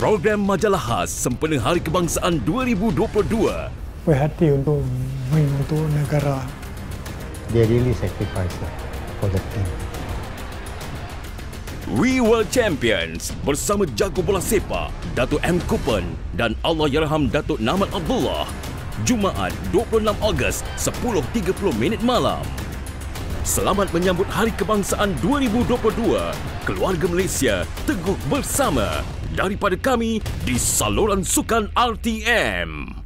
Program majalah khas sempena Hari Kebangsaan 2022. Berhati untuk main untuk negara. They really sacrifice lah for the team. We World Champions bersama jago bola sepak Datuk M. Kupen dan Allahyarham Datuk Namat Abdullah. Jumaat 26 Ogos 10.30 minit malam. Selamat menyambut Hari Kebangsaan 2022. Keluarga Malaysia teguh bersama. Daripada kami di saluran sukan RTM.